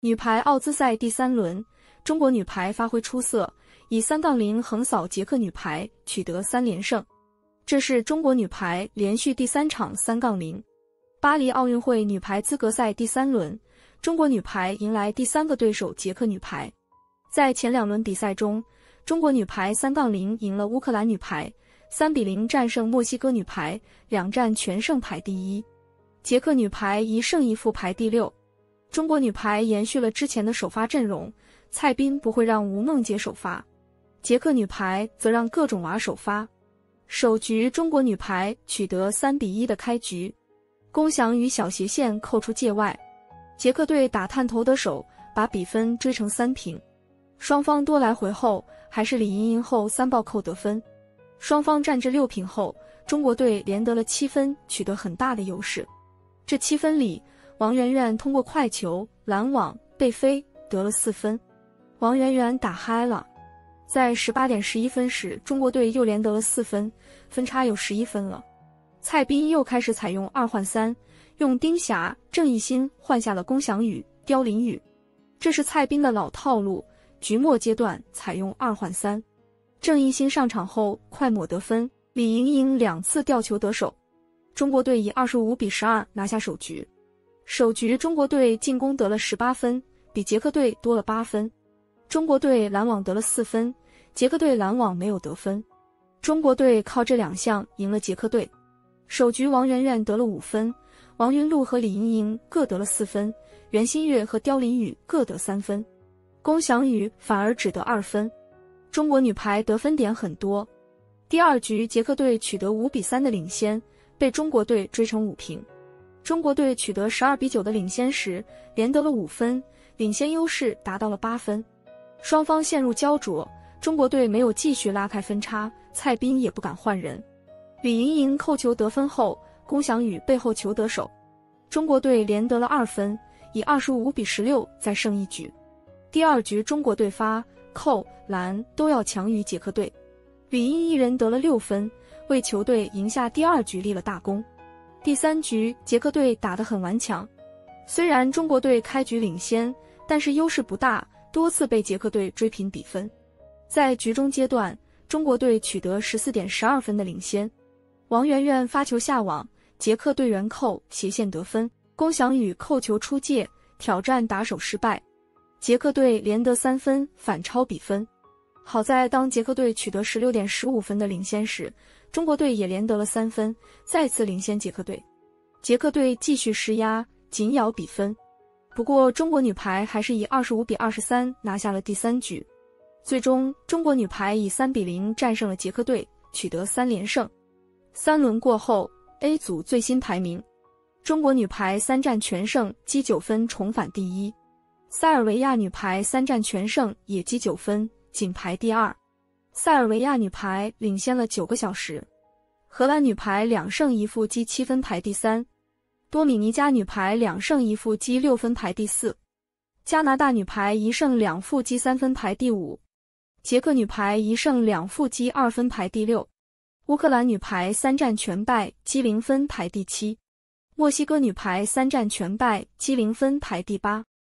女排奥兹赛第三轮，中国女排发挥出色，以三杠零横扫捷克女排，取得三连胜。这是中国女排连续第三场三杠零。巴黎奥运会女排资格赛第三轮，中国女排迎来第三个对手捷克女排。在前两轮比赛中，中国女排三杠零赢了乌克兰女排，三比零战胜墨西哥女排，两战全胜排第一。捷克女排一胜一负排第六。中国女排延续了之前的首发阵容，蔡斌不会让吴梦洁首发，捷克女排则让各种娃首发。首局中国女排取得三比一的开局，龚翔宇小斜线扣出界外，捷克队打探头得手，把比分追成三平。双方多来回后，还是李盈莹后三暴扣得分，双方战至六平后，中国队连得了七分，取得很大的优势。这七分里。王媛媛通过快球、拦网、背飞得了四分，王媛媛打嗨了。在十八点十一分时，中国队又连得了四分，分差有十一分了。蔡斌又开始采用二换三，用丁霞、郑义兴换下了龚翔宇、刁琳宇，这是蔡斌的老套路。局末阶段采用二换三，郑义兴上场后快抹得分，李盈莹两次吊球得手，中国队以二十五比十二拿下首局。首局中国队进攻得了十八分，比捷克队多了八分。中国队拦网得了四分，捷克队拦网没有得分。中国队靠这两项赢了捷克队。首局王媛媛得了五分，王云露和李盈莹各得了四分，袁心玥和刁琳宇各得三分，龚翔宇反而只得二分。中国女排得分点很多。第二局捷克队取得五比三的领先，被中国队追成五平。中国队取得十二比九的领先时，连得了五分，领先优势达到了八分。双方陷入焦灼，中国队没有继续拉开分差，蔡斌也不敢换人。李盈莹扣球得分后，龚翔宇背后球得手，中国队连得了二分，以二十五比十六再胜一局。第二局中国队发、扣、拦都要强于捷克队，李英一人得了六分，为球队赢下第二局立了大功。第三局，捷克队打得很顽强，虽然中国队开局领先，但是优势不大，多次被捷克队追平比分。在局中阶段，中国队取得十四点十二分的领先。王媛媛发球下网，捷克队员扣斜线得分，龚翔宇扣球出界，挑战打手失败，捷克队连得三分，反超比分。好在当捷克队取得十六点十五分的领先时。中国队也连得了三分，再次领先捷克队。捷克队继续施压，紧咬比分。不过，中国女排还是以二十五比二十三拿下了第三局。最终，中国女排以三比零战胜了捷克队，取得三连胜。三轮过后，A 组最新排名：中国女排三战全胜，积九分，重返第一；塞尔维亚女排三战全胜，也积九分，仅排第二。塞尔维亚女排领先了九个小时，荷兰女排两胜一负积七分排第三，多米尼加女排两胜一负积六分排第四，加拿大女排一胜两负积三分排第五，捷克女排一胜两负积二分排第六，乌克兰女排三战全败积零分排第七，墨西哥女排三战全败积零分排第八。